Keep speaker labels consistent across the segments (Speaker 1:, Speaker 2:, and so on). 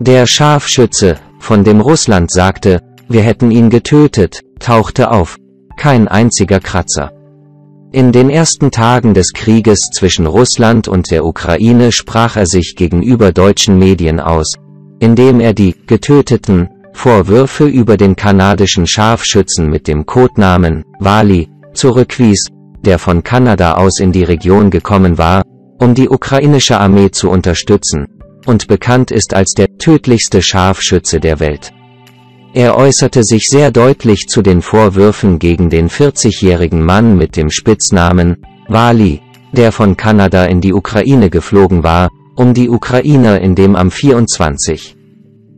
Speaker 1: Der Scharfschütze, von dem Russland sagte, wir hätten ihn getötet, tauchte auf. Kein einziger Kratzer. In den ersten Tagen des Krieges zwischen Russland und der Ukraine sprach er sich gegenüber deutschen Medien aus, indem er die getöteten Vorwürfe über den kanadischen Scharfschützen mit dem Codenamen Wali zurückwies, der von Kanada aus in die Region gekommen war, um die ukrainische Armee zu unterstützen, und bekannt ist als der tödlichste Scharfschütze der Welt. Er äußerte sich sehr deutlich zu den Vorwürfen gegen den 40-jährigen Mann mit dem Spitznamen Wali, der von Kanada in die Ukraine geflogen war, um die Ukrainer in dem am 24.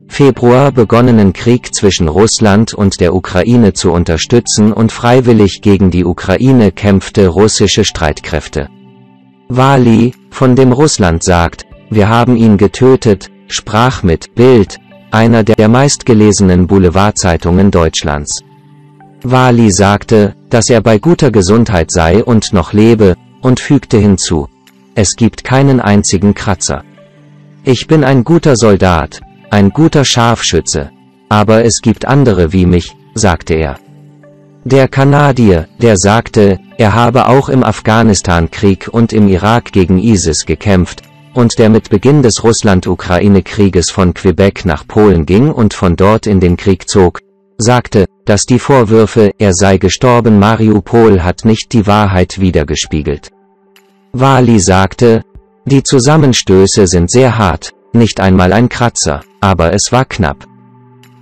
Speaker 1: Februar begonnenen Krieg zwischen Russland und der Ukraine zu unterstützen und freiwillig gegen die Ukraine kämpfte russische Streitkräfte. Wali, von dem Russland sagt, wir haben ihn getötet, sprach mit Bild, einer der meistgelesenen Boulevardzeitungen Deutschlands. Wali sagte, dass er bei guter Gesundheit sei und noch lebe, und fügte hinzu, es gibt keinen einzigen Kratzer. Ich bin ein guter Soldat, ein guter Scharfschütze, aber es gibt andere wie mich, sagte er. Der Kanadier, der sagte, er habe auch im Afghanistan-Krieg und im Irak gegen ISIS gekämpft, und der mit Beginn des Russland-Ukraine-Krieges von Quebec nach Polen ging und von dort in den Krieg zog, sagte, dass die Vorwürfe, er sei gestorben Mariupol hat nicht die Wahrheit wiedergespiegelt. Wali sagte, die Zusammenstöße sind sehr hart, nicht einmal ein Kratzer, aber es war knapp.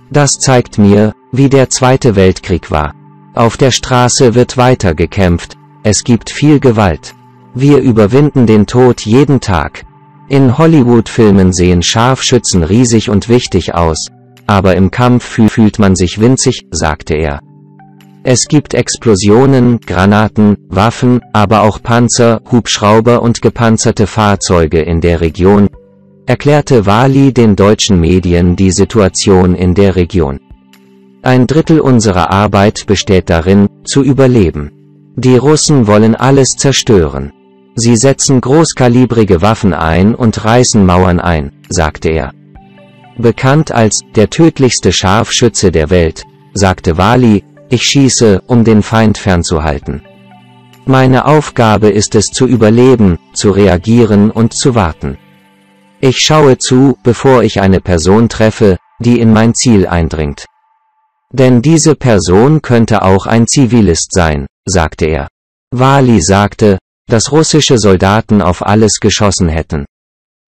Speaker 1: Das zeigt mir, wie der Zweite Weltkrieg war. Auf der Straße wird weiter gekämpft, es gibt viel Gewalt. Wir überwinden den Tod jeden Tag, in Hollywood-Filmen sehen Scharfschützen riesig und wichtig aus, aber im Kampf fühlt man sich winzig, sagte er. Es gibt Explosionen, Granaten, Waffen, aber auch Panzer, Hubschrauber und gepanzerte Fahrzeuge in der Region, erklärte Wali den deutschen Medien die Situation in der Region. Ein Drittel unserer Arbeit besteht darin, zu überleben. Die Russen wollen alles zerstören. Sie setzen großkalibrige Waffen ein und reißen Mauern ein, sagte er. Bekannt als der tödlichste Scharfschütze der Welt, sagte Wali, ich schieße, um den Feind fernzuhalten. Meine Aufgabe ist es zu überleben, zu reagieren und zu warten. Ich schaue zu, bevor ich eine Person treffe, die in mein Ziel eindringt. Denn diese Person könnte auch ein Zivilist sein, sagte er. Wali sagte, dass russische Soldaten auf alles geschossen hätten.